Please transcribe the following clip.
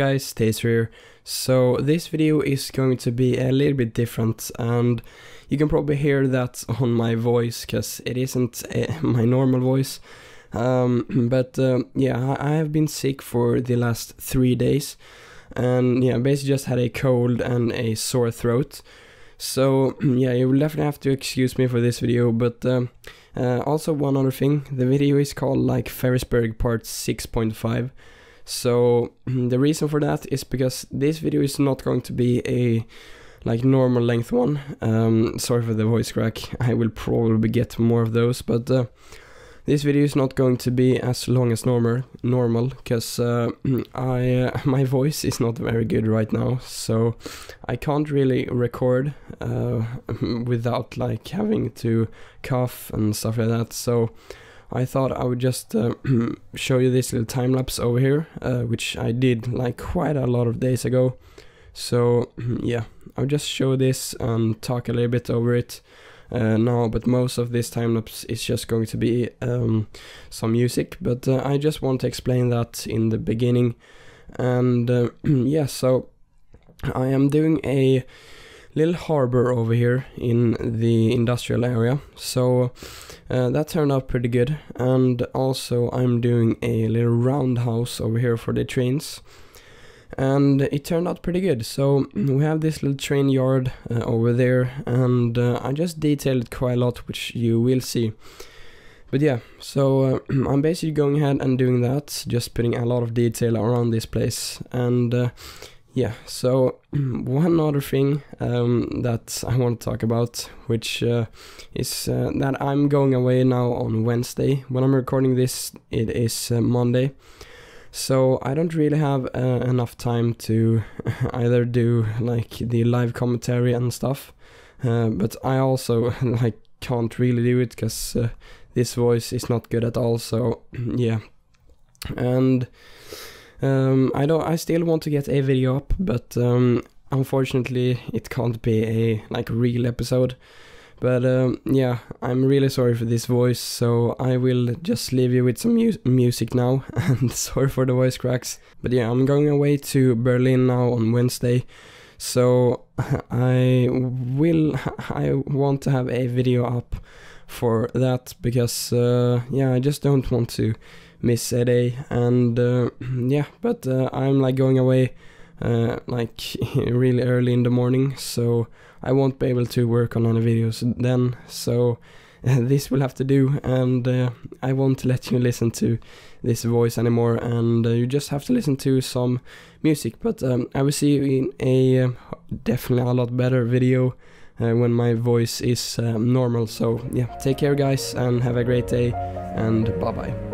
guys, Tazer here. So this video is going to be a little bit different and you can probably hear that on my voice because it isn't uh, my normal voice. Um, but uh, yeah, I have been sick for the last three days and yeah, basically just had a cold and a sore throat. So yeah, you will definitely have to excuse me for this video, but uh, uh, also one other thing, the video is called like Ferrisburgh part 6.5 so the reason for that is because this video is not going to be a like normal length one. Um, sorry for the voice crack. I will probably get more of those, but uh, this video is not going to be as long as normal normal because uh, I uh, my voice is not very good right now, so I can't really record uh, without like having to cough and stuff like that. So I thought I would just uh, show you this little time lapse over here, uh, which I did like quite a lot of days ago. So yeah, I'll just show this and talk a little bit over it uh, now, but most of this time lapse is just going to be um, some music, but uh, I just want to explain that in the beginning. And uh, yeah, so I am doing a little harbor over here in the industrial area. So uh, that turned out pretty good. And also I'm doing a little roundhouse over here for the trains. And it turned out pretty good. So we have this little train yard uh, over there and uh, I just detailed it quite a lot, which you will see. But yeah, so uh, I'm basically going ahead and doing that, just putting a lot of detail around this place. And uh, yeah, so one other thing um, that I want to talk about, which uh, is uh, that I'm going away now on Wednesday. When I'm recording this, it is uh, Monday. So I don't really have uh, enough time to either do like the live commentary and stuff, uh, but I also like can't really do it because uh, this voice is not good at all. So yeah, and um, I don't. I still want to get a video up, but um, unfortunately, it can't be a like real episode. But um, yeah, I'm really sorry for this voice, so I will just leave you with some mu music now. And sorry for the voice cracks. But yeah, I'm going away to Berlin now on Wednesday. So I will. I want to have a video up for that because uh, yeah, I just don't want to miss day. And uh, yeah but uh, i'm like going away uh, like really early in the morning. So i won't be able to work on any videos then. So this will have to do. And uh, i won't let you listen to this voice anymore. And uh, you just have to listen to some music. But um, i will see you in a uh, definitely a lot better video when my voice is um, normal. So yeah take care guys and have a great day. And bye bye